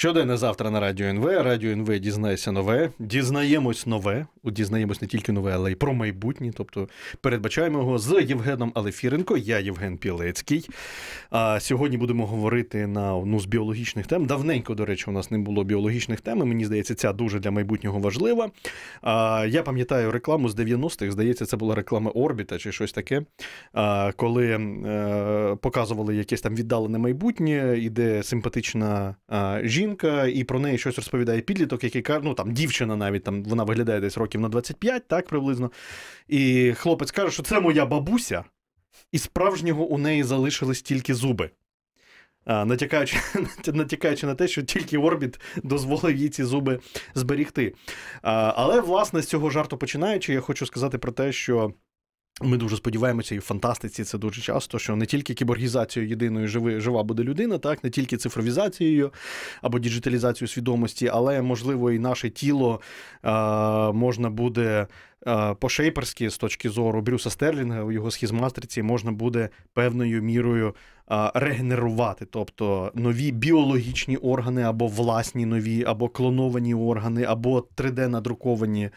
Щоденне завтра на радіо НВ. Радіо НВ дізнається нове. Дізнаємось нове. Дізнаємось не тільки нове, але й про майбутнє. Тобто передбачаємо його з Євгеном Алефіренко. Я Євген Пілецький. А сьогодні будемо говорити на одну з біологічних тем. Давненько, до речі, у нас не було біологічних тем. і Мені здається, ця дуже для майбутнього важлива. А, Я пам'ятаю рекламу з 90-х. Здається, це була реклама Орбіта чи щось таке. А, Коли е, показували якесь там віддалене майбутнє, іде симпатична жінка жінка, і про неї щось розповідає підліток, який каже, ну там дівчина навіть там вона виглядає десь років на 25, так приблизно. І хлопець каже, що це моя бабуся, і справжнього у неї залишились тільки зуби. Натякаючи натякаючи на те, що тільки Орбіт дозволив їй ці зуби зберігти. Але, власне, з цього жарту починаючи, я хочу сказати про те, що ми дуже сподіваємося, і в фантастиці це дуже часто, що не тільки кіборгізацією єдиною живи, жива буде людина, так не тільки цифровізацією або діджиталізацією свідомості, але можливо і наше тіло е- можна буде по-шейперськи з точки зору Брюса Стерлінга у його схізмастриці можна буде певною мірою регенерувати, тобто нові біологічні органи, або власні нові, або клоновані органи, або 3D-надруковані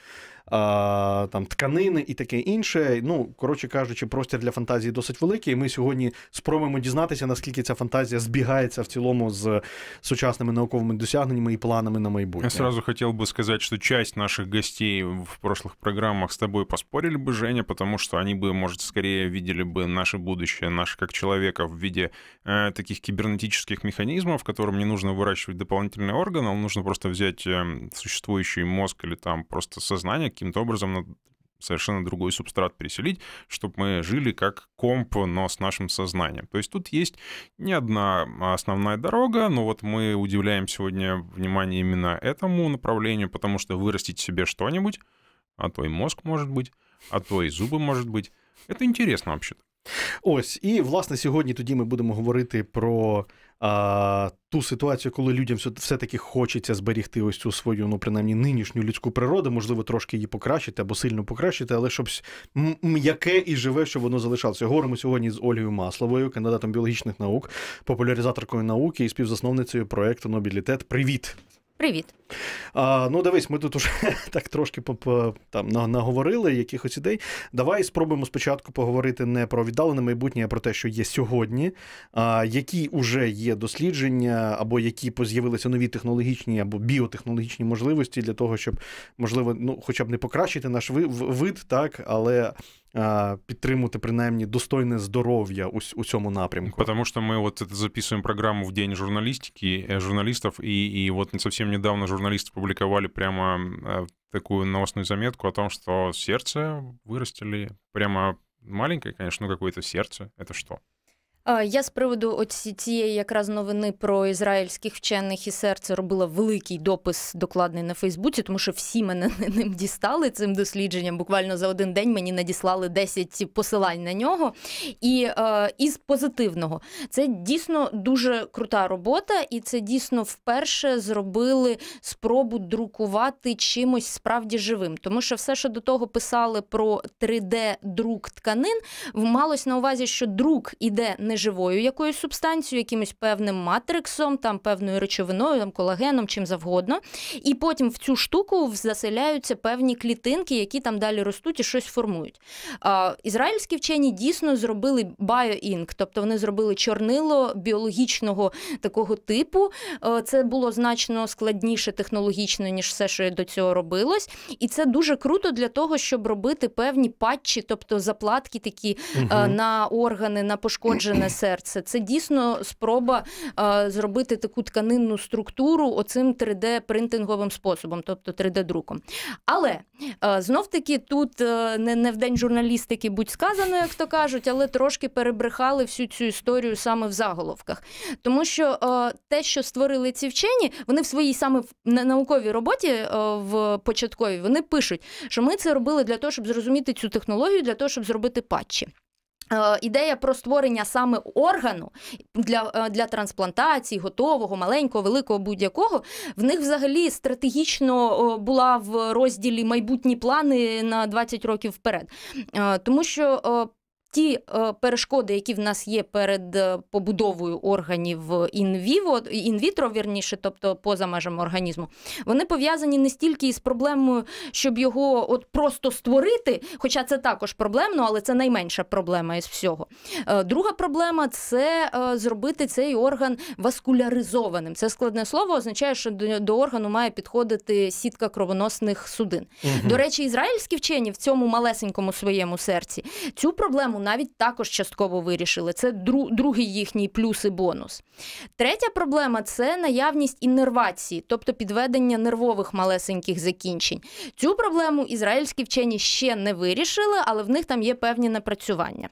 а, там тканини і таке інше. Ну, коротше кажучи, простір для фантазії досить великий. Ми сьогодні спробуємо дізнатися, наскільки ця фантазія збігається в цілому з сучасними науковими досягненнями і планами на майбутнє. Я сразу хотел бы сказать, что часть наших гостей в прошлых программах с тобой поспорили бы, Женя, потому что они бы, может, скорее видели бы наше будущее, наше как человека в виде э, таких кибернетических механизмов, которым не нужно выращивать дополнительные органы, а нужно просто взять э, существующий мозг или там просто сознание, каким-то образом на совершенно другой субстрат переселить, чтобы мы жили как комп, но с нашим сознанием. То есть тут есть не одна основная дорога, но вот мы удивляем сегодня внимание именно этому направлению, потому что вырастить себе что-нибудь, а то и мозг может быть, а то и зубы может быть, это интересно вообще-то. Ось, і власне сьогодні тоді ми будемо говорити про а, ту ситуацію, коли людям все-таки хочеться зберігти ось цю свою, ну принаймні, нинішню людську природу, можливо, трошки її покращити або сильно покращити, але щоб м'яке і живе, щоб воно залишалося. Говоримо сьогодні з Ольгою Масловою, кандидатом біологічних наук, популяризаторкою науки і співзасновницею проекту Нобілітет. Привіт! Привіт. А, Ну, дивись, ми тут уже так трошки там наговорили якихось ідей. Давай спробуємо спочатку поговорити не про віддалене майбутнє, а про те, що є сьогодні, а, які вже є дослідження, або які з'явилися нові технологічні або біотехнологічні можливості для того, щоб можливо, ну, хоча б не покращити наш вид, так, але підтримувати принаймні достойне здоров'я у, у цьому напрямку. Потому что мы вот это записываем программу в день журналистики, э, журналистов, и, и вот совсем недавно журналисты публиковали прямо э, такую новостную заметку о том, что сердце вырастили прямо маленькое, конечно, ну какое-то сердце. Это что? Я з приводу оці цієї якраз новини про ізраїльських вчених і серце робила великий допис докладний на Фейсбуці, тому що всі мене ним дістали цим дослідженням. Буквально за один день мені надіслали 10 посилань на нього. І е, із позитивного це дійсно дуже крута робота, і це дійсно вперше зробили спробу друкувати чимось справді живим. Тому що все, що до того писали про 3D-друк тканин, малось на увазі, що друк іде не неживою якоюсь субстанцією, якимось певним матриксом, там певною речовиною, там колагеном, чим завгодно. І потім в цю штуку заселяються певні клітинки, які там далі ростуть і щось формують. А, Ізраїльські вчені дійсно зробили біоінк, тобто вони зробили чорнило біологічного такого типу. Це було значно складніше технологічно, ніж все, що до цього робилось. І це дуже круто для того, щоб робити певні патчі, тобто заплатки такі угу. на органи, на пошкоджене тканинне серце. Це дійсно спроба а, зробити таку тканинну структуру оцим 3D-принтинговим способом, тобто 3D-друком. Але знов таки тут е, не, не в день журналістики будь сказано, як то кажуть, але трошки перебрехали всю цю історію саме в заголовках. Тому що те, що створили ці вчені, вони в своїй саме науковій роботі е, в початковій вони пишуть, що ми це робили для того, щоб зрозуміти цю технологію, для того, щоб зробити патчі. Е, ідея про створення саме органу для е, для трансплантації, готового, маленького, великого будь-якого, в них взагалі стратегічно була в розділі майбутні плани на 20 років вперед. Е, тому що ті е, перешкоди, які в нас є перед е, побудовою органів in vivo, in vitro, вірніше, тобто поза межами організму, вони пов'язані не стільки із проблемою, щоб його от просто створити, хоча це також проблемно, але це найменша проблема із всього. Е, друга проблема це зробити цей орган васкуляризованим. Це складне слово означає, що до органу має підходити сітка кровоносних судин. Угу. До речі, ізраїльські вчені в цьому малесенькому своєму серці цю проблему навіть також частково вирішили. Це другий їхній плюс і бонус. Третя проблема це наявність інервації, тобто підведення нервових малесеньких закінчень. Цю проблему ізраїльські вчені ще не вирішили, але в них там є певні напрацювання.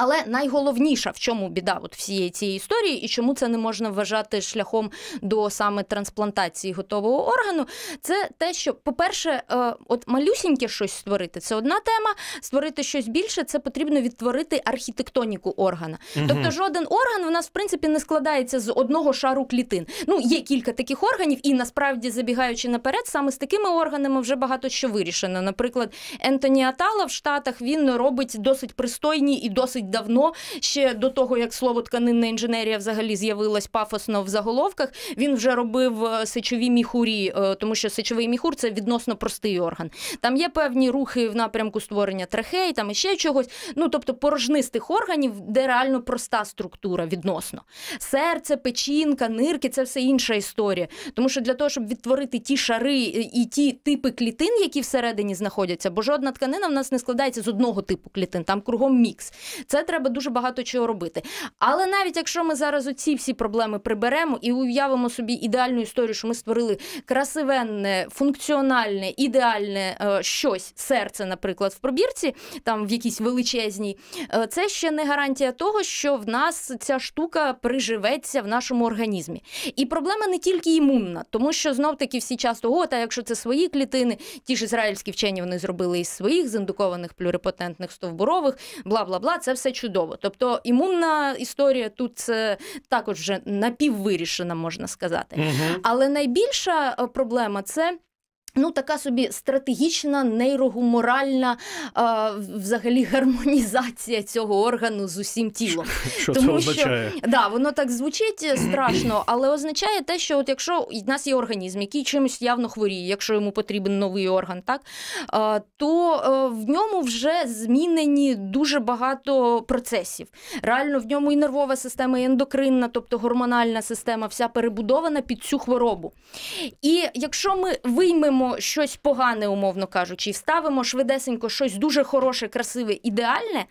Але найголовніша в чому біда от всієї цієї історії, і чому це не можна вважати шляхом до саме трансплантації готового органу, це те, що, по-перше, е, от малюсіньке щось створити це одна тема. Створити щось більше, це потрібно відтворити архітектоніку органа. Угу. Тобто, жоден орган в нас в принципі не складається з одного шару клітин. Ну, є кілька таких органів, і насправді забігаючи наперед, саме з такими органами вже багато що вирішено. Наприклад, Ентоні Атала в Штатах він робить досить пристойні і досить давно, ще до того, як слово тканинна інженерія взагалі з'явилось пафосно в заголовках. Він вже робив е, сечові міхурі, е, тому що сечовий міхур це відносно простий орган. Там є певні рухи в напрямку створення трахей, там іще чогось. Ну тобто порожнистих органів, де реально проста структура відносно. Серце, печінка, нирки це все інша історія. Тому що для того, щоб відтворити ті шари е, і ті типи клітин, які всередині знаходяться, бо жодна тканина в нас не складається з одного типу клітин, там кругом мікс. Це це треба дуже багато чого робити. Але навіть якщо ми зараз оці всі проблеми приберемо і уявимо собі ідеальну історію, що ми створили красивенне, функціональне, ідеальне е, щось, серце, наприклад, в пробірці, там в якійсь величезній, е, це ще не гарантія того, що в нас ця штука приживеться в нашому організмі. І проблема не тільки імунна, тому що знов таки всі часто о, та якщо це свої клітини, ті ж ізраїльські вчені вони зробили із своїх зіндукованих плюрипотентних стовбурових, бла бла бла, це все все чудово. Тобто імунна історія тут це також вже напіввирішена, можна сказати. Угу. Але найбільша е, проблема це. Ну, така собі стратегічна, нейрогуморальна а, взагалі гармонізація цього органу з усім тілом. Що Тому, це означає? Що, да, воно так звучить страшно, але означає те, що от якщо у нас є організм, який чимось явно хворіє, якщо йому потрібен новий орган, так а, то а, е, в ньому вже змінені дуже багато процесів. Реально в ньому і нервова система, і ендокринна, тобто гормональна система, вся перебудована під цю хворобу. І якщо ми виймемо щось погане, умовно кажучи, і вставимо швидесенько щось дуже хороше, красиве, ідеальне,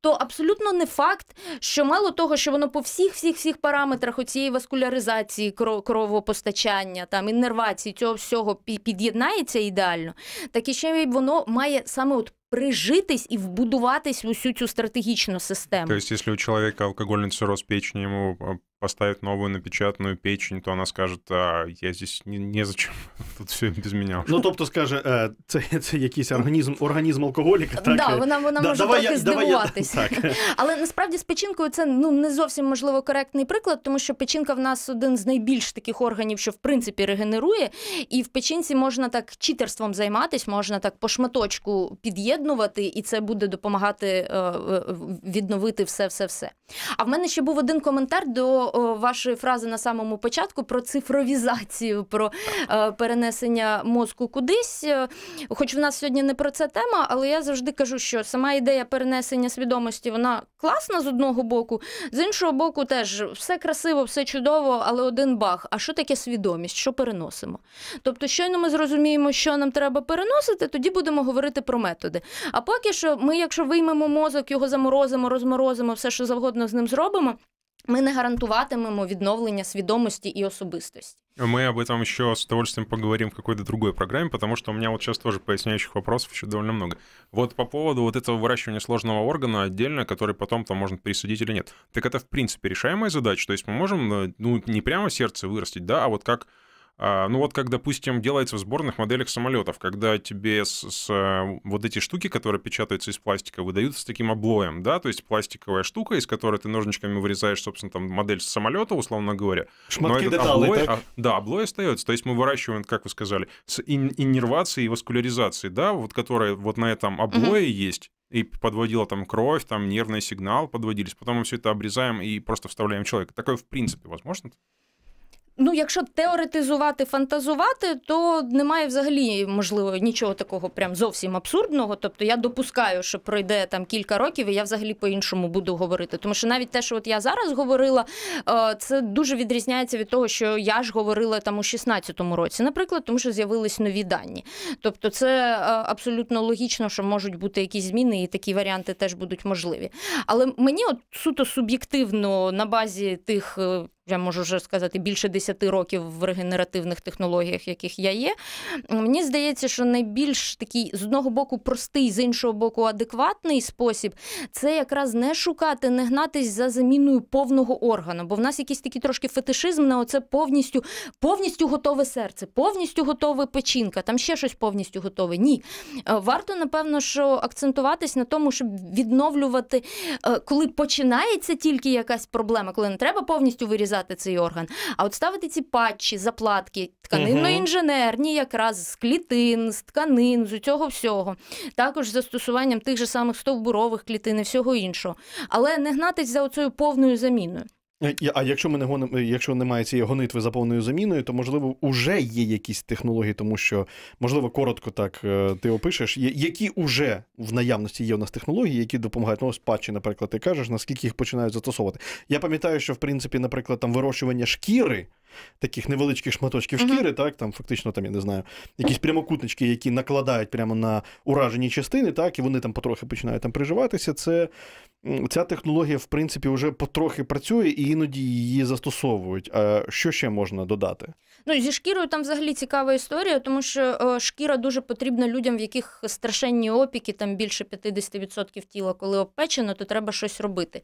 то абсолютно не факт, що мало того, що воно по всіх всіх всіх параметрах оцієї васкуляризації, кровопостачання, там іннервації, цього всього під'єднається ідеально, так і ще воно має саме от прижитись і вбудуватись в усю цю стратегічну систему. Тобто, якщо у чоловіка алкогольний цирроз печени, йому поставить новую напечатанную печень, то она скажет, а я здесь не, незачем, тут все без мене. Ну, тобто скаже, «Е, це це якийсь організм організм алкоголіка. Так, да, вона вона да, може давай трохи я, здивуватися. Я, Але насправді з печінкою це ну, не зовсім можливо коректний приклад, тому що печінка в нас один з найбільш таких органів, що в принципі регенерує, і в печінці можна так читерством займатися, можна так по шматочку під'єднувати, і це буде допомагати е, е, відновити все-все-все. А в мене ще був один коментар до вашої фрази на самому початку про цифровізацію, про е, перенесення мозку кудись. Хоч в нас сьогодні не про це тема, але я завжди кажу, що сама ідея перенесення свідомості вона класна з одного боку, з іншого боку, теж все красиво, все чудово, але один баг. А що таке свідомість? Що переносимо? Тобто, щойно ми зрозуміємо, що нам треба переносити, тоді будемо говорити про методи. А поки що, ми, якщо виймемо мозок, його заморозимо, розморозимо, все, що завгодно з ним зробимо. Ми не гарантуватимемо відновлення свідомості і особистості. Мы об этом еще с удовольствием поговорим в какой-то другой программе, потому что у меня вот сейчас тоже поясняющих вопросов еще довольно много. Вот по поводу вот этого выращивания сложного органа отдельно, который потом там можно присудить или нет. Так это, в принципе, решаемая задача. То есть мы можем, э, ну, не прямо сердце вырастить, да, а вот как а, ну вот как, допустим, делается в сборных моделях самолетов, когда тебе с, с э, вот эти штуки, которые печатаются из пластика, выдаются с таким облоем, да, то есть пластиковая штука, из которой ты ножничками вырезаешь, собственно, там модель самолета, условно говоря. Шматки Но этот деталей, облой, так? А, да, облой остается. То есть мы выращиваем, как вы сказали, с ин- иннервацией и васкуляризацией, да, вот которая вот на этом облое угу. есть, и подводила там кровь, там нервный сигнал подводились, потом мы все это обрезаем и просто вставляем человека. Такое в принципе возможно? Ну, якщо теоретизувати, фантазувати, то немає взагалі можливо нічого такого прям зовсім абсурдного. Тобто я допускаю, що пройде там кілька років, і я взагалі по-іншому буду говорити. Тому що навіть те, що от я зараз говорила, е, це дуже відрізняється від того, що я ж говорила там у 16-му році, наприклад, тому що з'явились нові дані. Тобто, це е, абсолютно логічно, що можуть бути якісь зміни, і такі варіанти теж будуть можливі. Але мені от суто суб'єктивно на базі тих е, я можу вже сказати більше 10 років в регенеративних технологіях, яких я є. Мені здається, що найбільш такий з одного боку простий, з іншого боку, адекватний спосіб це якраз не шукати, не гнатись за заміною повного органу. Бо в нас якийсь такий трошки фетишизм на оце повністю повністю готове серце, повністю готове печінка, там ще щось повністю готове. Ні. Е, варто, напевно, що акцентуватись на тому, щоб відновлювати, е, коли починається тільки якась проблема, коли не треба повністю вирізати вирізати цей орган. А от ставити ці патчі, заплатки, тканинно-інженерні, якраз з клітин, з тканин, з цього всього, також з застосуванням тих же самих стовбурових клітин і всього іншого. Але не гнатись за оцею повною заміною. Е, а якщо ми не гонимо, якщо немає цієї гонитви за повною заміною, то можливо вже є якісь технології, тому що можливо коротко так е, ти опишеш, які вже в наявності є у нас технології, які допомагають ну, ось патчі, наприклад, ти кажеш, наскільки їх починають застосовувати. Я пам'ятаю, що в принципі, наприклад, там вирощування шкіри таких невеличких шматочків шкіри, uh-huh. так, там фактично там, я не знаю, якісь прямокутнички, які накладають прямо на уражені частини, так, і вони там потрохи починають там приживатися. Це Ця технологія, в принципі, вже потрохи працює і іноді її застосовують. А що ще можна додати? Ну зі шкірою там взагалі цікава історія, тому що о, шкіра дуже потрібна людям, в яких страшенні опіки, там більше 50% тіла, коли обпечено, то треба щось робити.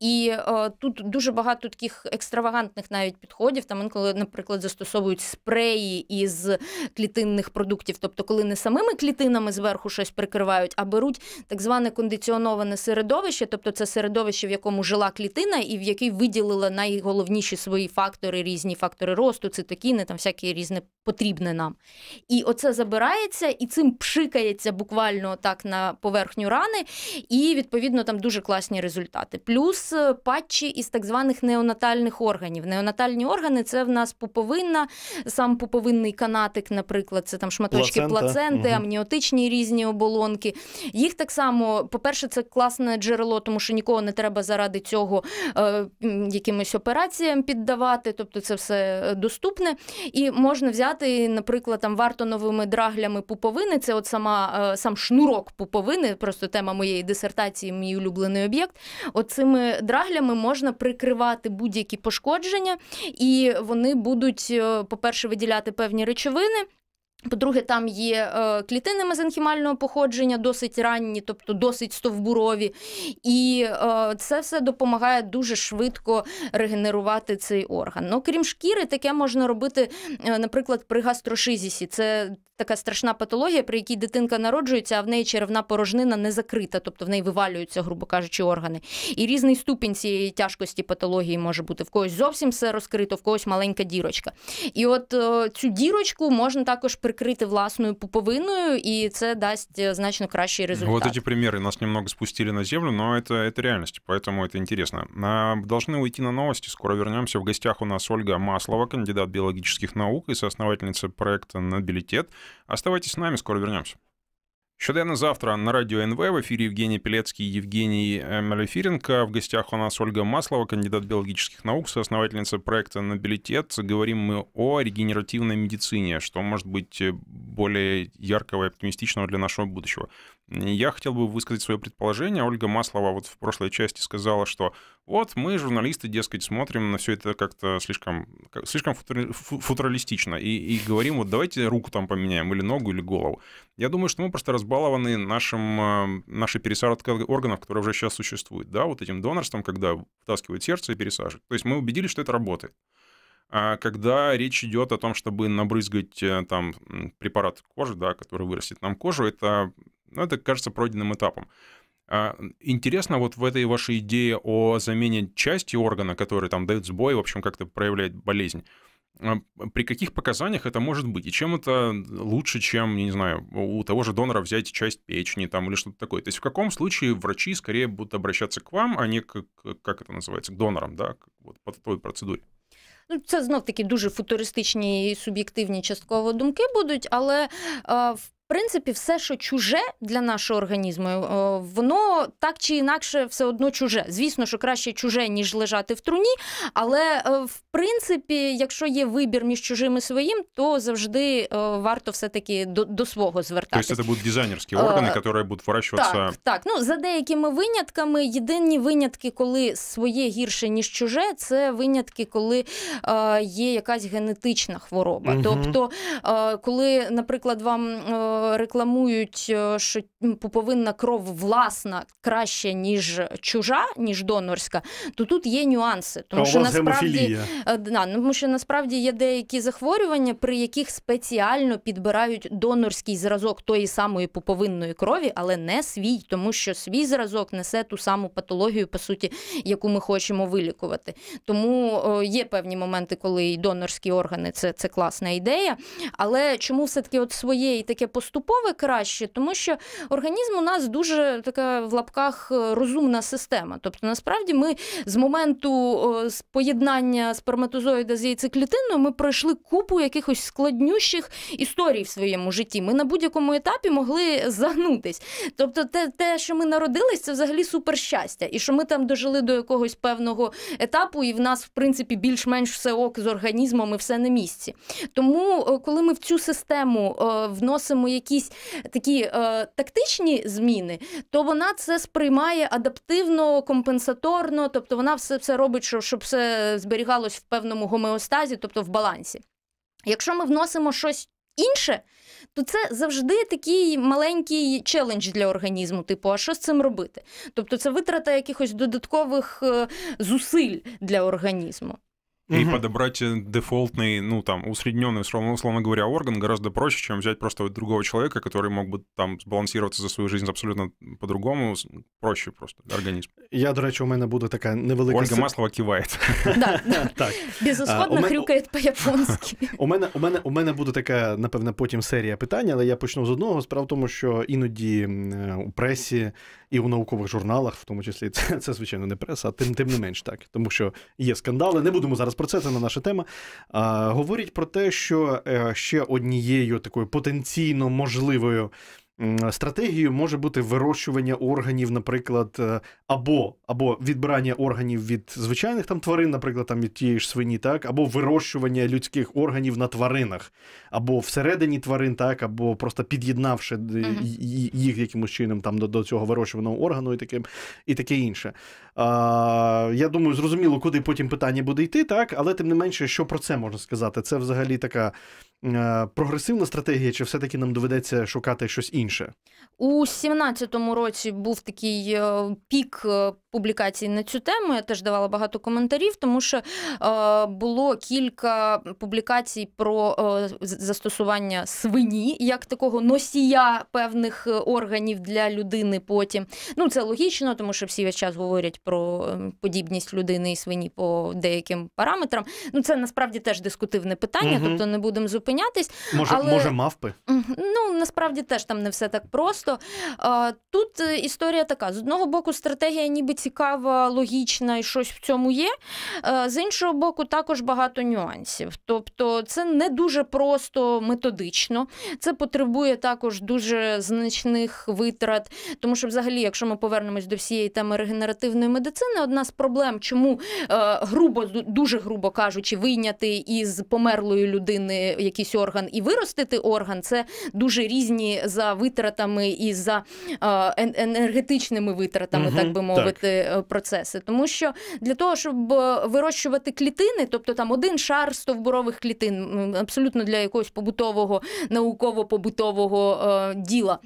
І о, тут дуже багато таких екстравагантних навіть підходів. Там інколи, наприклад, застосовують спреї із клітинних продуктів, тобто, коли не самими клітинами зверху щось прикривають, а беруть так зване кондиціоноване середовище, тобто це середовище, в якому жила клітина, і в якій виділила найголовніші свої фактори, різні фактори росту, цитокіни, там всякі різне потрібне нам. І оце забирається, і цим пшикається буквально так на поверхню рани, і відповідно там дуже класні результати. Плюс е, патчі із так званих неонатальних органів. Неонатальні органи це в нас пуповинна, сам пуповинний канатик, наприклад, це там шматочки Плацента. плаценти, угу. амніотичні різні оболонки. Їх так само, по-перше, це класне джерело, тому що нікого не треба заради цього е, якимось операціям піддавати, тобто це все е, доступне. І можна взяти, наприклад, там варто новими драглями пуповини. Це от сама е, сам шнурок пуповини, просто тема моєї дисертації, мій улюблений об'єкт. Оцими драглями можна прикривати будь-які пошкодження, і вони будуть, е, по-перше, виділяти певні речовини. По-друге, там є е, клітини мезенхімального походження, досить ранні, тобто досить стовбурові. І е, це все допомагає дуже швидко регенерувати цей орган. Ну, крім шкіри, таке можна робити, наприклад, при гастрошизісі. Це така страшна патологія, при якій дитинка народжується, а в неї черевна порожнина не закрита, тобто в неї вивалюються, грубо кажучи, органи. І різний ступінь цієї тяжкості патології може бути. В когось зовсім все розкрито, в когось маленька дірочка. І от цю дірочку можна також прикрити власною пуповиною, і це дасть э, значно кращий результат. Вот эти примеры нас немного спустили на землю, но это, это реальность, поэтому это интересно. Должны уйти на новости, скоро вернемся. В гостях у нас Ольга Маслова, кандидат биологических наук и соосновательница проекта «Нобилитет». Оставайтесь с нами, скоро вернемся. Щоденно завтра на радио НВ в эфире Евгений Пелецкий и Евгений э, Малефиренко. В гостях у нас Ольга Маслова, кандидат биологических наук, соосновательница проекта «Нобилитет». Говорим мы о регенеративной медицине, что может быть более яркого и оптимистичного для нашего будущего. Я хотел бы высказать свое предположение. Ольга Маслова вот в прошлой части сказала, что вот мы, журналисты, дескать, смотрим на все это как-то слишком, слишком футуралистично и, и говорим, вот давайте руку там поменяем, или ногу, или голову. Я думаю, что мы просто разбалованы нашим, э, нашей пересадкой органов, которая уже сейчас существует, да, вот этим донорством, когда вытаскивают сердце и пересаживают. То есть мы убедились, что это работает. А когда речь идет о том, чтобы набрызгать э, там препарат кожи, да, который вырастет нам кожу, это ну, это кажется пройденным этапом. А, интересно вот в этой вашей идее о замене части органа, который там дает сбой, в общем, как-то проявляет болезнь. а, при каких показаниях это может быть? И чем это лучше, чем, не знаю, у того же донора взять часть печени там или что-то такое? То есть в каком случае врачи скорее будут обращаться к вам, а не к, как это называется, к донорам, да, вот по той процедуре? Ну, це знов таки дуже футуристичні і суб'єктивні частково думки будуть, але е, в принципі, все, що чуже для нашого організму, е, воно так чи інакше все одно чуже. Звісно, що краще чуже, ніж лежати в труні. Але е, в принципі, якщо є вибір між чужим і своїм, то завжди е, варто все-таки до до свого звертатися. Тобто це будуть дизайнерські органи, які будуть вирощуватися... Так, так. Ну, за деякими винятками, єдині винятки, коли своє гірше, ніж чуже, це винятки, коли е, є якась генетична хвороба. Угу. Тобто, е, коли, наприклад, вам рекламують, е, що повинна кров власна краще, ніж чужа, ніж донорська, то тут є нюанси. Тому а що насправді е, да, ну, тому що насправді є деякі захворювання, при яких спеціально підбирають донорський зразок тої самої пуповинної крові, але не свій, тому що свій зразок несе ту саму патологію, по суті, яку ми хочемо вилікувати. Тому є певні моменти, коли і донорські органи це, це класна ідея. Але чому все-таки от своє і таке поступ? Поступове краще, тому що організм у нас дуже така в лапках е, розумна система. Тобто, насправді, ми з моменту поєднання сперматозоїда з яйцеклітиною ми пройшли купу якихось складнющих історій в своєму житті. Ми на будь-якому етапі могли загнутись. Тобто, те, те, що ми народились, це взагалі супер щастя. І що ми там дожили до якогось певного етапу, і в нас, в принципі, більш-менш все ок з організмом і все на місці. Тому, коли ми в цю систему вносимо якісь такі е, тактичні зміни, то вона це сприймає адаптивно, компенсаторно, тобто вона все все робить, щоб, щоб все зберігалось в певному гомеостазі, тобто в балансі. Якщо ми вносимо щось інше, то це завжди такий маленький челендж для організму, типу, а що з цим робити? Тобто це витрата якихось додаткових е, зусиль для організму И угу. подобрать дефолтный, ну, там, усредненный, условно, условно говоря, орган гораздо проще, чем взять просто вот другого человека, который мог бы там сбалансироваться за свою жизнь абсолютно по-другому. Проще просто організм. Я, до речі, у мене буде така невелика... Ольга Маслова киває. Так. Безусходно хрюкає по-японськи. У мене, у, мене, у мене буде така, напевне, потім серія питань, але я почну з одного. Справа в тому, що іноді у пресі і у наукових журналах, в тому числі, це, це звичайно, не преса, а тим, тим не менш так. Тому що є скандали, не будемо зараз про це, це не наша тема. А, Говорять про те, що е, ще однією такою потенційно можливою стратегією може бути вирощування органів, наприклад, е, або або відбирання органів від звичайних там тварин, наприклад, там від тієї ж свині, так, або вирощування людських органів на тваринах, або всередині тварин, так, або просто під'єднавши uh-huh. їх якимось чином там до, до цього вирощуваного органу і таке, і таке інше. А, Я думаю, зрозуміло, куди потім питання буде йти, так, але тим не менше, що про це можна сказати? Це взагалі така. Е, прогресивна стратегія, чи все-таки нам доведеться шукати щось інше? У 17-му році був такий е, пік е, публікацій на цю тему. Я теж давала багато коментарів, тому що було кілька публікацій про застосування свині як такого носія певних органів для людини. Потім ну це логічно, тому що всі весь час говорять про подібність людини і свині по деяким параметрам. Ну це насправді теж дискутивне питання, угу. тобто не будемо зупинятися зупинятись. Може, але... може, мавпи? Ну насправді теж там не все так просто. Тут е, історія така: з одного боку, стратегія ніби цікава, логічна і щось в цьому є. З іншого боку, також багато нюансів. Тобто, це не дуже просто методично, це потребує також дуже значних витрат. Тому що, взагалі, якщо ми повернемось до всієї теми регенеративної медицини, одна з проблем, чому е, грубо, дуже грубо кажучи, вийняти із померлої людини якийсь орган і виростити орган, це дуже різні за витратами і за енергетичними витратами, угу, так би мовити, так. Е, процеси. Тому що для того, щоб е, вирощувати клітини, тобто там один шар стовбурових клітин, абсолютно для якогось побутового науково-побутового е, діла.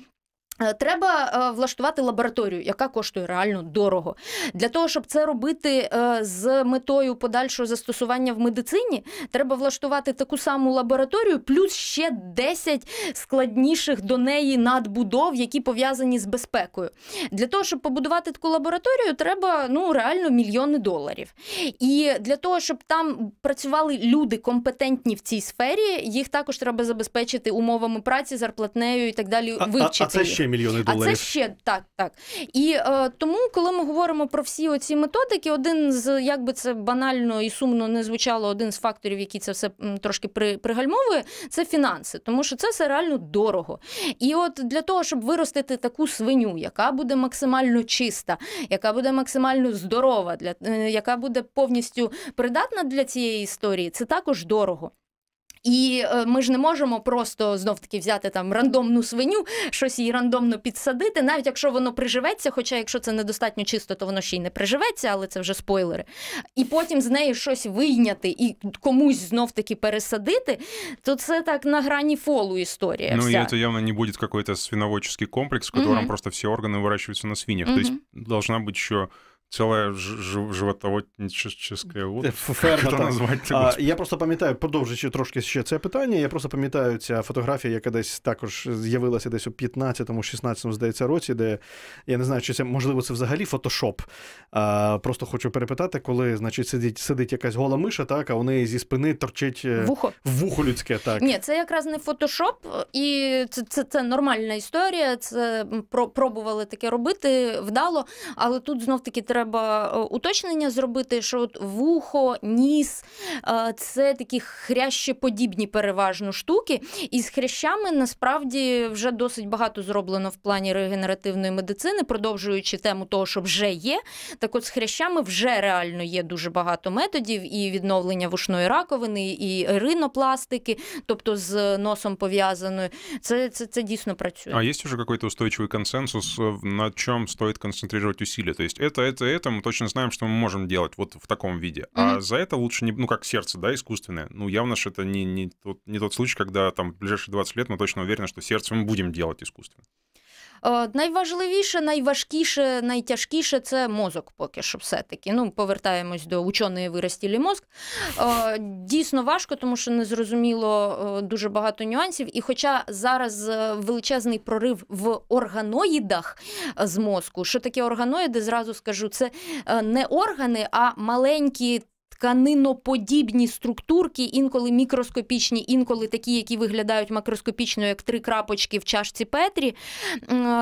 Е, треба е, влаштувати лабораторію, яка коштує реально дорого. Для того, щоб це робити е, з метою подальшого застосування в медицині, треба влаштувати таку саму лабораторію, плюс ще 10 складніших до неї надбудов, які пов'язані з безпекою. Для того, щоб побудувати таку лабораторію, треба ну реально мільйони доларів. І для того, щоб там працювали люди компетентні в цій сфері, їх також треба забезпечити умовами праці, зарплатнею і так далі. Вивчити а, а це ще мільйони доларів. А це ще так, так. І е, тому, коли ми говоримо про всі оці методики, один з як би це банально і сумно не звучало, один з факторів, який це все трошки при, пригальмовує, це фінанси, тому що це все реально дорого. І от для того, щоб виростити таку свиню, яка буде максимально чиста, яка буде максимально здорова, для е, яка буде повністю придатна для цієї історії, це також дорого. І е, ми ж не можемо просто знов таки взяти там рандомну свиню, щось її рандомно підсадити, навіть якщо воно приживеться, хоча якщо це недостатньо чисто, то воно ще й не приживеться, але це вже спойлери. І потім з неї щось вийняти і комусь знов таки пересадити, то це так на грані фолу історія. Ну вся. и это явно не будет какой-то свиноводческий комплекс, в котором угу. просто все органы выращиваются на свиньях. Угу. То есть должна быть еще Целая животоводческая вот. Ферма, назвати Я просто пам'ятаю, продовжуючи трошки ще це питання, я просто пам'ятаю ця фотографія, яка десь також з'явилася десь у 15-16, здається, році, де я не знаю, чи це можливо це взагалі фотошоп. А, Просто хочу перепитати, коли значить, сидить сидить якась гола миша, так, а у неї зі спини торчить е, вухо вухо людське. так. Ні, це якраз не фотошоп, і це це, це нормальна історія. Це пробували таке робити вдало, але тут знов таки треба е, уточнення зробити, що от вухо, ніс е, це такі хрящеподібні переважно штуки. І з хрящами насправді вже досить багато зроблено в плані регенеративної медицини, продовжуючи тему того, що вже є. Так от з хрящами вже реально є дуже багато методів і відновлення вушної раковини, і ринопластики, тобто з носом пов'язаною. Це це, це дійсно працює. А є вже якийсь устойчивий консенсус, на чому стоїть концентрувати усилия? Тобто це, це, это мы точно знаем, что мы можем делать вот в таком виде. Mm-hmm. А за это лучше не, ну, как сердце, да, искусственное. Ну, явно же это не, не, тот, не тот случай, когда там в ближайшие 20 лет мы точно уверены, что сердце мы будем делать искусственно. Е, найважливіше, найважкіше, найтяжкіше це мозок, поки що все-таки. Ну, повертаємось до ученої виростілі мозк. Е, дійсно важко, тому що незрозуміло е, дуже багато нюансів. І хоча зараз величезний прорив в органоїдах з мозку, що таке органоїди, зразу скажу, це не органи, а маленькі тканиноподібні структурки, інколи мікроскопічні, інколи такі, які виглядають макроскопічно, як три крапочки в чашці Петрі,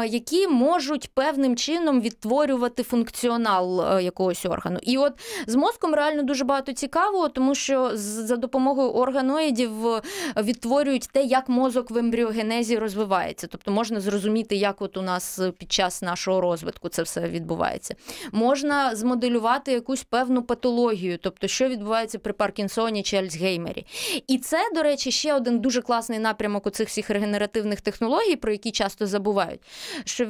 які можуть певним чином відтворювати функціонал е, якогось органу. І от з мозком реально дуже багато цікавого, тому що за допомогою органоїдів е, відтворюють те, як мозок в ембріогенезі розвивається. Тобто можна зрозуміти, як от у нас під час нашого розвитку це все відбувається. Можна змоделювати якусь певну патологію. тобто що відбувається при Паркінсоні чи Альцгеймері. І це, до речі, ще один дуже класний напрямок у цих всіх регенеративних технологій, про які часто забувають. Що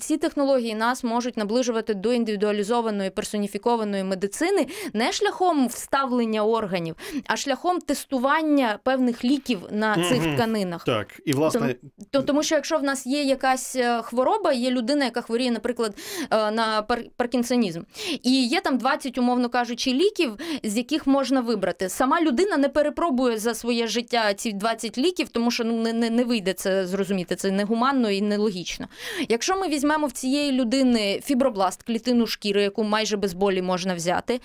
ці технології нас можуть наближувати до індивідуалізованої персоніфікованої медицини не шляхом вставлення органів, а шляхом тестування певних ліків на цих mm-hmm. тканинах. Так, і власне тому, тому, що якщо в нас є якась е, хвороба, є людина, яка хворіє, наприклад, е, на паркінсонізм, і є там 20, умовно кажучи, ліків, з яких можна вибрати. Сама людина не перепробує за своє життя ці 20 ліків, тому що ну не, не, не вийде це зрозуміти. Це негуманно і нелогічно. Якщо ми візьмемо в цієї людини фібробласт, клітину шкіри, яку майже без болі можна взяти,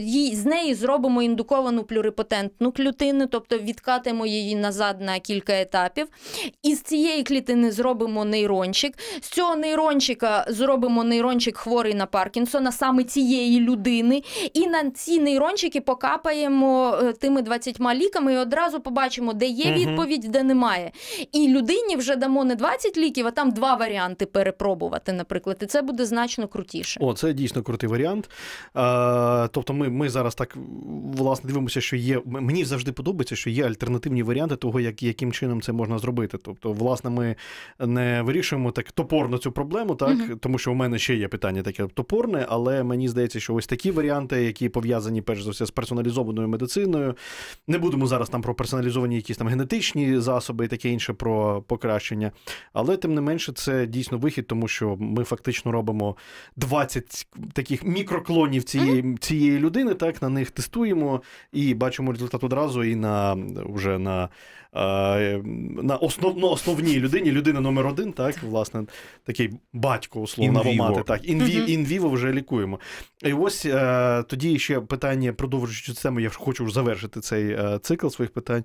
їй з неї зробимо індуковану плюрипотентну клітину, тобто відкатимо її назад на кілька етапів. І з цієї клітини зробимо нейрончик. З цього нейрончика зробимо нейрончик хворий на Паркінсона, саме цієї людини. І на ці нейрончики покапаємо е, тими 20 ліками і одразу побачимо, де є відповідь, де немає. І людині вже дамо не 20 ліків, а там два варіанти перепробувати, наприклад. І це буде значно крутіше. О, це дійсно крутий варіант. А, Тобто, ми ми зараз так власне дивимося, що є. Мені завжди подобається, що є альтернативні варіанти того, як, яким чином це можна зробити. Тобто, власне, ми не вирішуємо так топорно цю проблему, так, угу. тому що у мене ще є питання таке топорне, але мені здається, що ось такі варіанти, які пов'язані перш за все з персоналізованою медициною. Не будемо зараз там про персоналізовані якісь там генетичні засоби і таке інше про покращення. Але тим не менше, це дійсно вихід, тому що ми фактично робимо 20 таких мікроклонів цієї цієї людини. Так на них тестуємо і бачимо результат одразу і на вже на на основно, основній людині, людина номер один, так, власне, такий батько, условно, мати. Так, інві, інвіво вже лікуємо. І ось е, тоді ще питання, продовжуючи тему, я хочу завершити цей е, цикл своїх питань.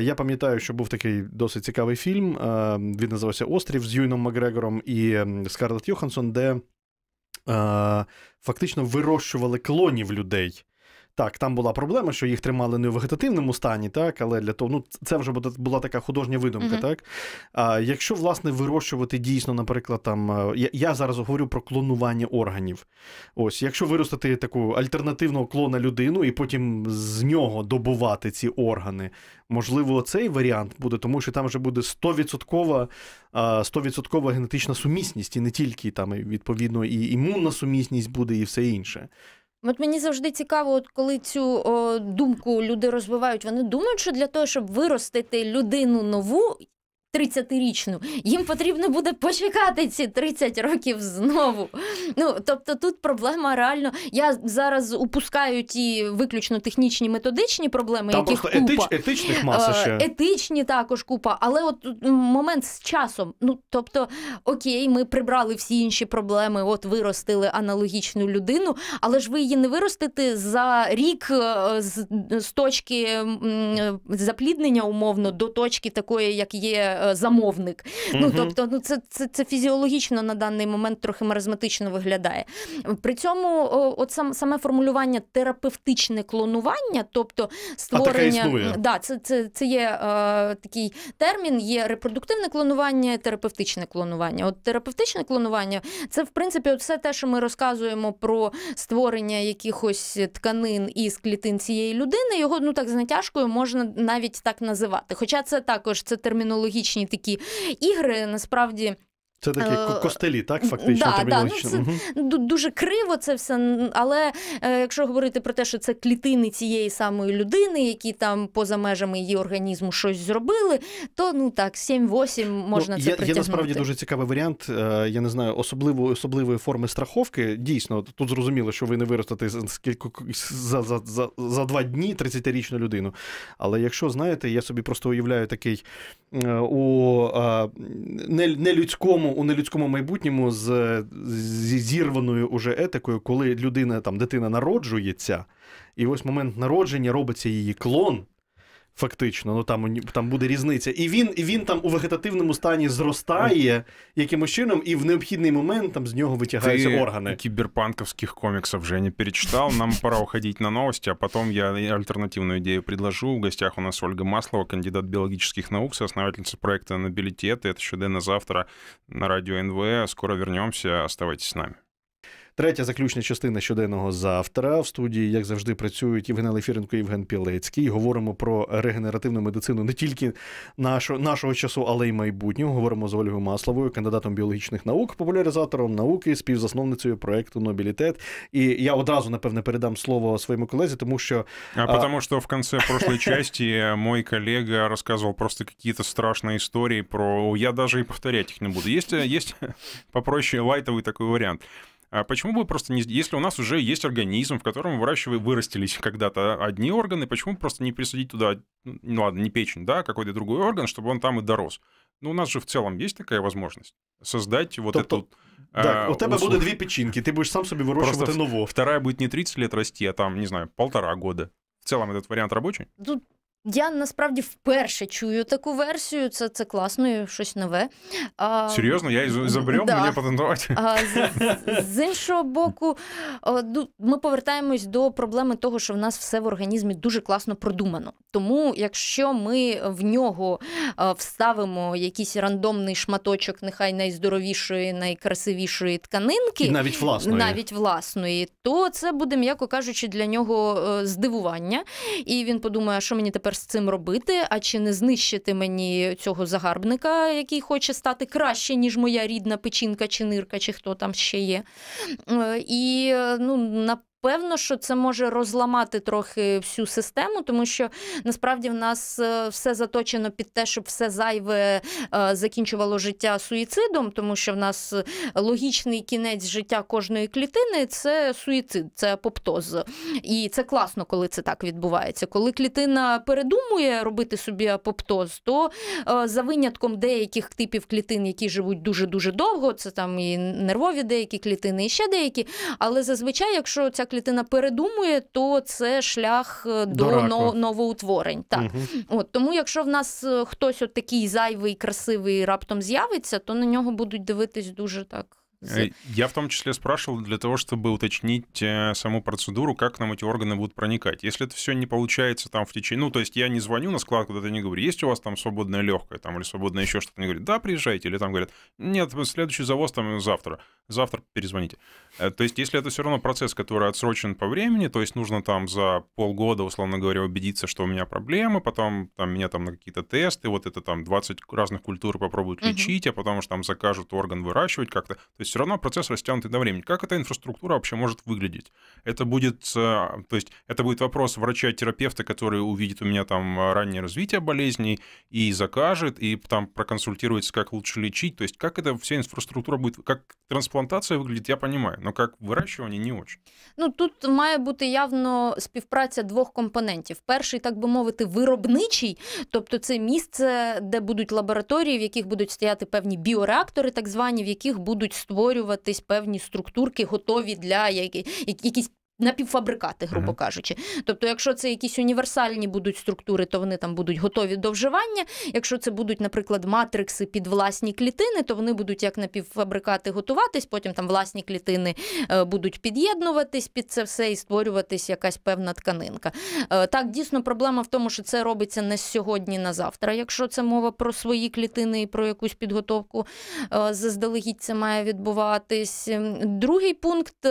Я пам'ятаю, що був такий досить цікавий фільм. Е, він називався Острів з Юйном Макгрегором і Скарлетт Йоханссон, де. Е, фактично вирощували клонів людей. Так, там була проблема, що їх тримали не у вегетативному стані, так, але для того, ну це вже була така художня видумка, mm-hmm. так. А якщо власне вирощувати дійсно, наприклад, там я, я зараз говорю про клонування органів. Ось, якщо виростити таку альтернативного клона людину і потім з нього добувати ці органи, можливо, цей варіант буде, тому що там вже буде 100%, 100% генетична сумісність, і не тільки там відповідно і імунна сумісність буде, і все інше. От мені завжди цікаво, от коли цю о, думку люди розвивають, вони думають, що для того, щоб виростити людину нову, 30-річну, їм потрібно буде почекати ці 30 років знову. Ну тобто тут проблема реально. Я зараз упускаю ті виключно технічні методичні проблеми, Там яких купа. Етич, етичних маса е, ще. етичні також купа. Але от момент з часом. Ну тобто, окей, ми прибрали всі інші проблеми, от виростили аналогічну людину, але ж ви її не виростите за рік е, з, з точки запліднення умовно до точки такої, як є. Е, замовник. Mm-hmm. Ну тобто, ну це, це це фізіологічно на даний момент трохи маразматично виглядає. При цьому, от сам саме формулювання терапевтичне клонування, тобто створення а да, це це, це є е, такий термін, є репродуктивне клонування, терапевтичне клонування. От терапевтичне клонування це в принципі от все те, що ми розказуємо про створення якихось тканин із клітин цієї людини. Його ну так з натяжкою можна навіть так називати. Хоча це також це термінологічні тематичні такі ігри. Насправді. Це такі е, костелі, так фактично да, да, ну це угу. дуже криво це все. Але е, якщо говорити про те, що це клітини цієї самої людини, які там поза межами її організму щось зробили, то ну так 7-8 можна ну, це є, притягнути. Є насправді дуже цікавий варіант. Е, я не знаю, особливої особливої форми страховки. Дійсно, тут зрозуміло, що ви не виростете за за, за, за два дні 30-річну людину. Але якщо знаєте, я собі просто уявляю такий у нелюдському у нелюдському майбутньому з, зірваною уже етикою, коли людина там дитина народжується, і ось момент народження робиться її клон. Фактично, ну там там буде різниця. І він він там у вегетативному стані зростає якимось чином, і в необхідний момент там з нього витягаються Ты органи. Киберпанковских комиксов вже не перечитал. Нам пора уходить на новости, а потом я альтернативную идею предложу. В гостях у нас Ольга Маслова, кандидат биологических наук, соосновательница проекта «Нобилитет». Это щоденно завтра на радио НВ. Скоро вернемся. Оставайтесь с нами. Третя заключна частина щоденного завтра. В студії, як завжди, працюють Євген Лефіренко і Євген Пілецький. Говоримо про регенеративну медицину не тільки нашого, нашого часу, але й майбутнього. Говоримо з Ольгою Масловою, кандидатом біологічних наук, популяризатором науки, співзасновницею проекту Нобілітет. І я одразу напевне передам слово своєму колезі, тому що а, а... потому что в конце прошлой части мой коллега рассказывал просто какие-то страшные истории про... Я даже и повторять их не буду. Есть, есть попроще лайтовый такой вариант. А почему бы просто не... Если у нас уже есть организм, в котором выращивали, вырастились когда-то одни органы, почему просто не присадить туда, ну ладно, не печень, да, какой-то другой орган, чтобы он там и дорос? Ну, у нас же в целом есть такая возможность создать вот тобто, эту... Так, у тебе услуг... буде дві печінки, ти будеш сам собі вирощувати нову. Вторая будет не 30 лет расти, а там, не знаю, полтора года. В целом этот вариант рабочий? Тут я насправді вперше чую таку версію. Це це класно, щось нове. А, Серйозно, я ізобрів, да. мені патентувати. А, з, з іншого боку, ми повертаємось до проблеми того, що в нас все в організмі дуже класно продумано. Тому, якщо ми в нього вставимо якийсь рандомний шматочок, нехай найздоровішої, найкрасивішої тканинки, І навіть власної, навіть власної, то це буде, м'яко кажучи, для нього е, здивування. І він подумає, що мені тепер тепер з цим робити, а чи не знищити мені цього загарбника, який хоче стати краще, ніж моя рідна печінка, чи нирка, чи хто там ще є. Е, і ну, на певно, що це може розламати трохи всю систему, тому що насправді в нас е, все заточено під те, щоб все зайве е, закінчувало життя суїцидом, тому що в нас логічний кінець життя кожної клітини це суїцид, це апоптоз. І це класно, коли це так відбувається. Коли клітина передумує робити собі апоптоз, то е, за винятком деяких типів клітин, які живуть дуже дуже довго, це там і нервові деякі клітини, і ще деякі. Але зазвичай, якщо ця клітина передумує, то це шлях до, до новоутворень. Так. Угу. От, Тому, якщо в нас хтось от такий зайвий, красивий раптом з'явиться, то на нього будуть дивитись дуже так. Я в том числе спрашивал для того, чтобы уточнить саму процедуру, как нам эти органы будут проникать. Если это все не получается там в течение... Ну, то есть я не звоню на склад, куда-то не говорю, есть у вас там свободное легкое там, или свободное еще что-то. Они говорят, да, приезжайте. Или там говорят, нет, следующий завоз там завтра. Завтра перезвоните. Э, то есть если это все равно процесс, который отсрочен по времени, то есть нужно там за полгода, условно говоря, убедиться, что у меня проблемы, потом там меня там на какие-то тесты, вот это там 20 разных культур попробуют лечить, угу. а потом уж там закажут орган выращивать как-то. То есть все равно процесс растянутый на время. Как эта инфраструктура вообще может выглядеть? Это будет, э, то есть это будет вопрос врача-терапевта, который увидит у меня там раннее развитие болезней и закажет, и там проконсультируется, как лучше лечить. То есть как эта вся инфраструктура будет, как трансплантация выглядит, я розумію, але як вирощування не очень. Ну тут має бути явно співпраця двох компонентів. Перший, так би мовити, виробничий, тобто це місце, де будуть лабораторії, в яких будуть стояти певні біореактори, так звані, в яких будуть створюватись певні структурки, готові для якісь напівфабрикати, грубо кажучи. Тобто, якщо це якісь універсальні будуть структури, то вони там будуть готові до вживання. Якщо це будуть, наприклад, матрикси під власні клітини, то вони будуть як напівфабрикати готуватись, потім там власні клітини е, будуть під'єднуватись під це все і створюватись якась певна тканинка. Е, так, дійсно, проблема в тому, що це робиться не з сьогодні на завтра. Якщо це мова про свої клітини і про якусь підготовку, е, заздалегідь це має відбуватись. Другий пункт,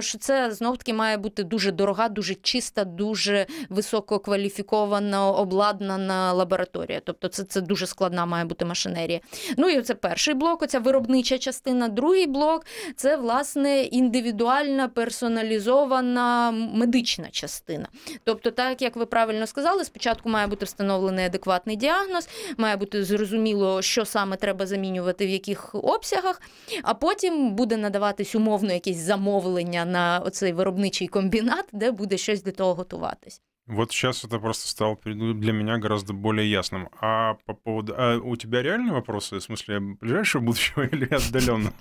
що це знов таки має бути дуже дорога, дуже чиста, дуже висококваліфікована, обладнана лабораторія. Тобто, це це дуже складна має бути машинерія. Ну і це перший блок, оця виробнича частина. Другий блок це власне індивідуальна персоналізована медична частина. Тобто, так як ви правильно сказали, спочатку має бути встановлений адекватний діагноз, має бути зрозуміло, що саме треба замінювати в яких обсягах, а потім буде надаватись умовно якесь замовлення на оцей виробничий виробничий комбінат, де буде щось для того готуватись. Вот сейчас это просто стало для меня гораздо более ясным. А по поводу... А у тебя реальные вопросы, в смысле, ближайшего будущего или отдаленно?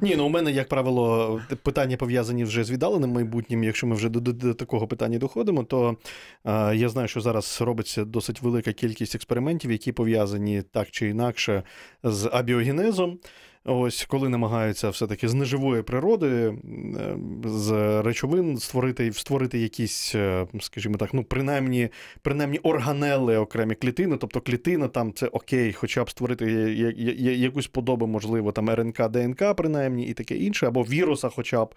Ні, ну у мене, як правило, питання пов'язані вже з віддаленим майбутнім. Якщо ми вже до, до, до такого питання доходимо, то е, я знаю, що зараз робиться досить велика кількість експериментів, які пов'язані так чи інакше з абіогенезом. Ось коли намагаються все-таки з неживої природи, з речовин створити створити якісь, е, скажімо так, ну принаймні принаймні органели окремі клітини, тобто клітина там це окей, хоча б створити якусь подобу, можливо, там РНК, ДНК, принаймні, і таке інше, або віруса, хоча б.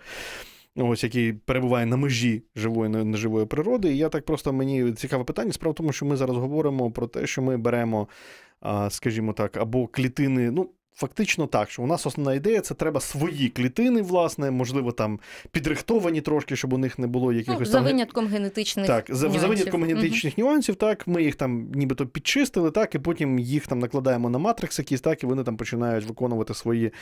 Ось який перебуває на межі живої неживої природи. І я так просто мені цікаве питання. Справа в тому, що ми зараз говоримо про те, що ми беремо, скажімо так, або клітини. ну, Фактично так, що у нас основна ідея це треба свої клітини, власне, можливо, там підрихтовані трошки, щоб у них не було якихось. Ну, За винятком генетичних так, нюансів. за винятком генетичних угу. нюансів, так, ми їх там нібито підчистили, так, і потім їх там накладаємо на матрикс якісь, так, і вони там починають виконувати свої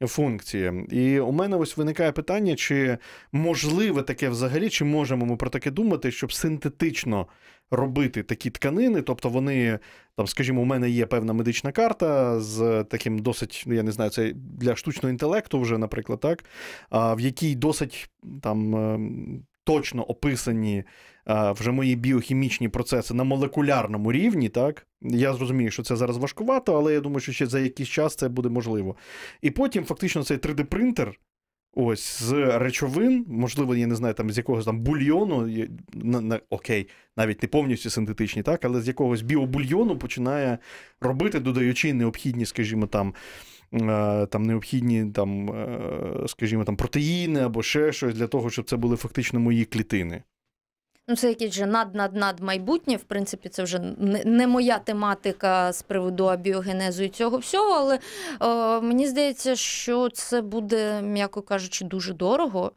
функції. І у мене ось виникає питання, чи можливе таке взагалі, чи можемо ми про таке думати, щоб синтетично робити такі тканини, тобто вони, там, скажімо, у мене є певна медична карта з таким досить, ну я не знаю, це для штучного інтелекту вже, наприклад, так, в якій досить там е, точно описані вже мої біохімічні процеси на молекулярному рівні, так. Я зрозумію, що це зараз важкувато, але я думаю, що ще за якийсь час це буде можливо. І потім, фактично, цей 3D-принтер Ось з речовин, можливо, я не знаю, там з якогось там бульйону, на, на, окей, навіть не повністю синтетичні, так, але з якогось біобульйону починає робити, додаючи необхідні, скажімо, там. Е, там необхідні, там, е, скажімо, там протеїни або ще щось для того, щоб це були фактично мої клітини. Ну, це якесь же над-над-над майбутнє. В принципі, це вже не моя тематика з приводу абіогенезу і цього всього, але е, мені здається, що це буде, м'яко кажучи, дуже дорого.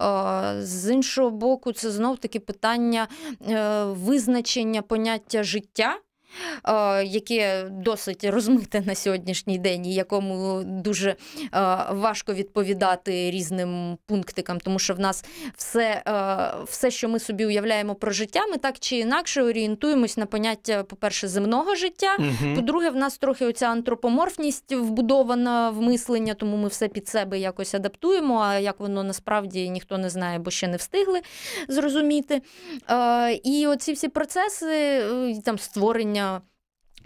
Е, з іншого боку, це знов таки питання е, визначення поняття життя. Е, яке досить розмите на сьогоднішній день, і якому дуже е, важко відповідати різним пунктикам, тому що в нас все, е, все, що ми собі уявляємо про життя, ми так чи інакше орієнтуємось на поняття, по-перше, земного життя. Угу. По-друге, в нас трохи оця антропоморфність вбудована в мислення, тому ми все під себе якось адаптуємо. А як воно насправді ніхто не знає, бо ще не встигли зрозуміти. І оці всі процеси там створення România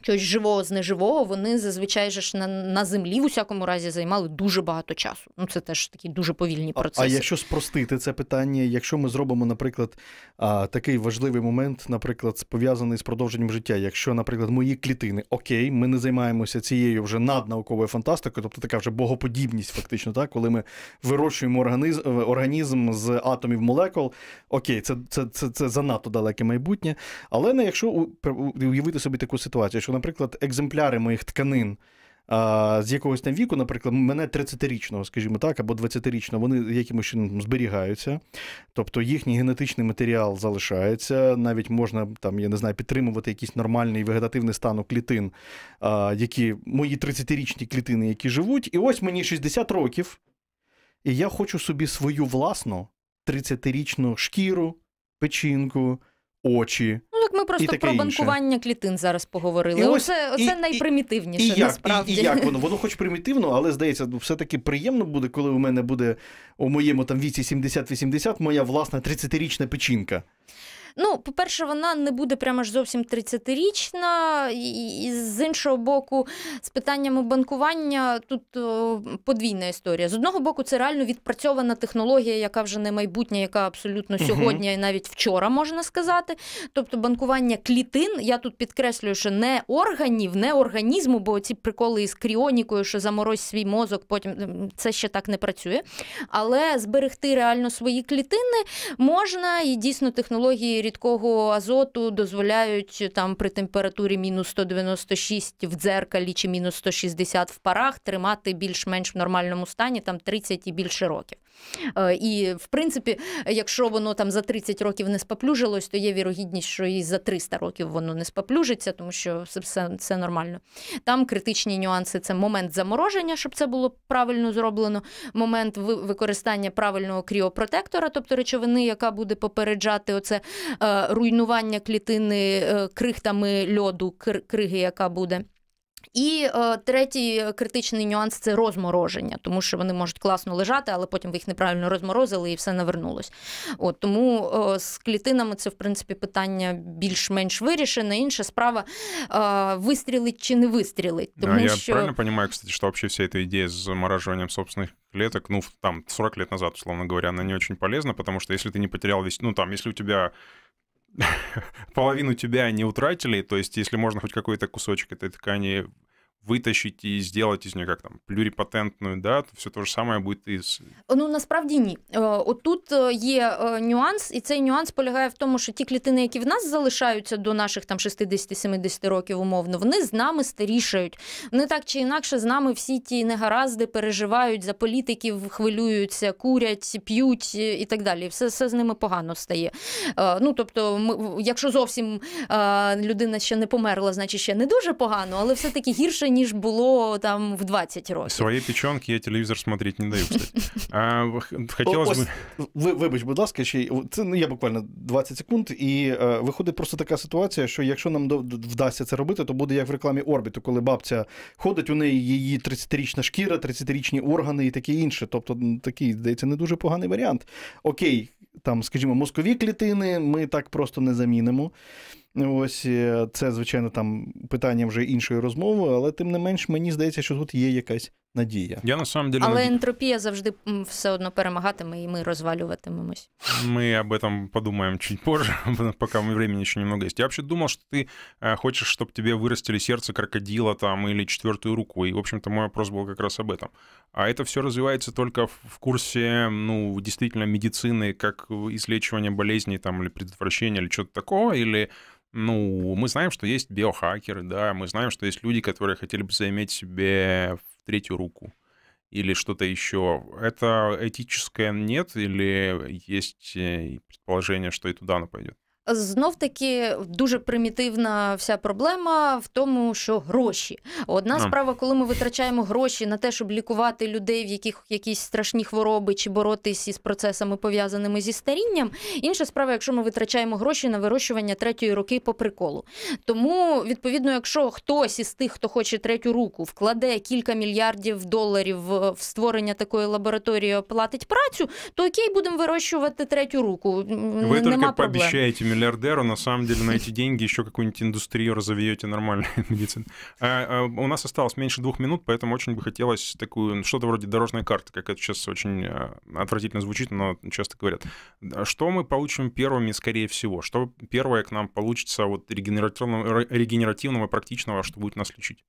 чогось живого з неживого, вони зазвичай ж на на землі в усякому разі займали дуже багато часу. Ну це теж такі дуже повільні процеси. А, а якщо спростити це питання, якщо ми зробимо, наприклад, а, такий важливий момент, наприклад, пов'язаний з продовженням життя, якщо, наприклад, мої клітини, окей, ми не займаємося цією вже наднауковою фантастикою, тобто така вже богоподібність, фактично, так, коли ми вирощуємо організм, е, організм з атомів молекул, окей, це це, це, це занадто далеке майбутнє. Але не якщо уявити собі таку ситуацію, що наприклад, екземпляри моїх тканин. З якогось там віку, наприклад, мене 30-річного, скажімо так, або 20-річного, вони якимось чином зберігаються, тобто їхній генетичний матеріал залишається, навіть можна там, я не знаю, підтримувати якийсь нормальний вегетативний стан у клітин, які мої 30-річні клітини, які живуть, і ось мені 60 років, і я хочу собі свою власну 30-річну шкіру, печінку, очі. Ну, так ми просто про банкування інше. клітин зараз поговорили. І оце оце і, найпримітивніше. І, як, насправді. І, і як воно? Воно хоч примітивно, але здається, все-таки приємно буде, коли у мене буде у моєму там віці 70-80 моя власна 30-річна печінка. Ну, по-перше, вона не буде прямо ж зовсім 30-річна, і з іншого боку, з питаннями банкування тут о, подвійна історія. З одного боку, це реально відпрацьована технологія, яка вже не майбутня, яка абсолютно сьогодні, і навіть вчора можна сказати. Тобто банкування клітин, я тут підкреслюю, що не органів, не організму, бо ці приколи із кріонікою, що заморозь свій мозок, потім це ще так не працює. Але зберегти реально свої клітини можна, і дійсно технології рідкого азоту дозволяють там при температурі мінус 196 в дзеркалі чи мінус 160 в парах тримати більш-менш в нормальному стані там 30 і більше років. Е, і, в принципі, якщо воно там за 30 років не споплюжилось, то є вірогідність, що і за 300 років воно не споплюжиться, тому що все, все нормально. Там критичні нюанси це момент замороження, щоб це було правильно зроблено, момент використання правильного кріопротектора, тобто речовини, яка буде попереджати оце Е, руйнування клітини е, крихтами льоду, криги, яка буде. І е, третій критичний нюанс це розмороження, тому що вони можуть класно лежати, але потім ви їх неправильно розморозили і все навернулось. От Тому е, з клітинами це, в принципі, питання більш-менш вирішене. Інша справа е, вистрілить чи не вистрілить. Тому а, я що... правильно понимаю, кстати, что вообще вся эта идея с замораживанием собственных клеток, ну, там, 40 лет назад, условно говоря, она не очень полезна, потому что если ты не потерял весь, ну, там, если у тебя половину тебя не утратили, то есть если можно хоть какой-то кусочек этой ткани витащить і зробити з нього як там плюріпатентну, да, то все те ж саме буде із. Ну насправді ні. Е, отут е, є е, нюанс, і цей нюанс полягає в тому, що ті клітини, які в нас залишаються до наших там 60-70 років, умовно, вони з нами старішають. Вони так чи інакше з нами всі ті негаразди переживають за політиків, хвилюються, курять, п'ють і так далі. Все все з ними погано стає. Ну тобто, ми, якщо зовсім людина ще не померла, значить ще не дуже погано, але все таки гірше ніж було там в 20 років. Свої печенки я телевізор смотреть не даю, кстати. А, хотілося б... Ви, вибач, будь ласка, ще це ну, я буквально 20 секунд, і е, виходить просто така ситуація, що якщо нам вдасться це робити, то буде як в рекламі Орбіту, коли бабця ходить, у неї її 30-річна шкіра, 30-річні органи і таке інше. Тобто такий, здається, не дуже поганий варіант. Окей, там, скажімо, мозкові клітини ми так просто не замінимо. Ось е, це, звичайно, там питання вже іншої розмови, але тим не менш, мені здається, що тут є якась надія. Я на самом деле... Але наде- ентропія завжди м, все одно перемагатиме, і ми розвалюватимемось. Мы об этом подумаем чуть позже, пока мы времени еще немного есть. Я вообще думал, что ты э, хочешь, чтобы тебе вырастили сердце крокодила там или четвертую руку. И, в общем-то, мой вопрос был как раз об этом. А это все развивается только в в курсе, ну, действительно, медицины, как излечивание болезней там или предотвращения или что-то такого, или ну, мы знаем, что есть биохакеры, да, мы знаем, что есть люди, которые хотели бы заиметь себе третью руку или что-то еще. Это этическое нет или есть э, предположение, что и туда оно пойдет? Знов таки дуже примітивна вся проблема в тому, що гроші. Одна справа, коли ми витрачаємо гроші на те, щоб лікувати людей, в яких якісь страшні хвороби чи боротись із процесами пов'язаними зі старінням. Інша справа, якщо ми витрачаємо гроші на вирощування третьої руки по приколу. Тому, відповідно, якщо хтось із тих, хто хоче третю руку, вкладе кілька мільярдів доларів в створення такої лабораторії, оплатить працю, то окей, будемо вирощувати третю руку. Вы Нема только проблем. пообещаете миллиардеру, на самом деле на эти деньги еще какую-нибудь индустрию разовьете нормальную медицину. А, а, у нас осталось меньше двух минут, поэтому очень бы хотелось такую, ну, что-то вроде дорожной карты, как это сейчас очень а, отвратительно звучит, но часто говорят. Да, Что мы получим первыми, скорее всего? Что первое к нам получится вот регенеративного, ре- регенеративного и практичного, что будет нас лечить?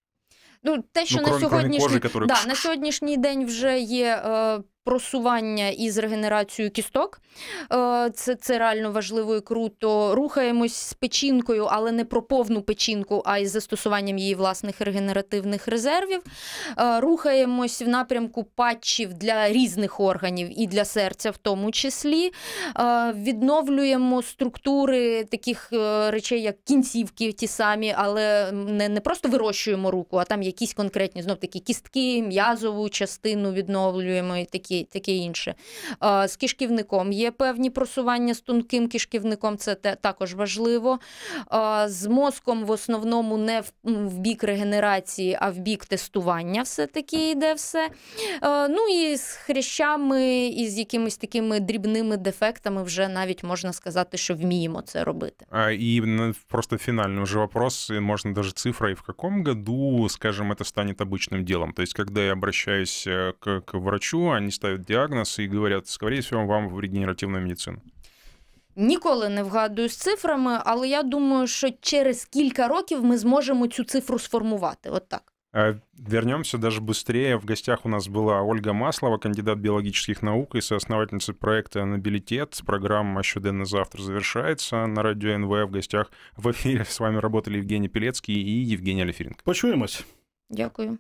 Ну, те, що Ну, на кроме- кроме сьогоднішній кожи, которая- да, на сьогоднішній день вже є е, просування із регенерацією кісток. Е, це, це реально важливо і круто. Рухаємось з печінкою, але не про повну печінку, а із застосуванням її власних регенеративних резервів. Е, рухаємось в напрямку патчів для різних органів і для серця, в тому числі. Е, відновлюємо структури таких речей, як кінцівки, ті самі, але не, не просто вирощуємо руку, а там якісь конкретні знов такі кістки, м'язову частину відновлюємо і такі, таке інше. Е, З кишківником є певні просування з тонким кишківником, це те- також важливо. Е, З мозком в основному не в, м, в бік регенерації, а в бік тестування все-таки йде все. Е, Ну і з хрящами, і з якимись такими дрібними дефектами вже навіть можна сказати, що вміємо це робити. А, И на- просто финальный уже вопрос, и можно даже цифрой. В каком году, скажем, это станет обычным делом? То есть, когда я обращаюсь э, к, к врачу, они ставят диагноз и говорят, скорее всего, вам в регенеративную медицину. Ніколи не вгадую з цифрами, але я думаю, що через кілька років ми зможемо цю цифру сформувати. От так. А Вернемся даже быстрее. В гостях у нас была Ольга Маслова, кандидат биологических наук и соосновательница проекта «Нобилитет». Программа «Щоденно завтра» завершается на радио НВ. В гостях в эфире с вами работали Евгений Пелецкий и Евгений Алиференко. Почуємось. Дякую.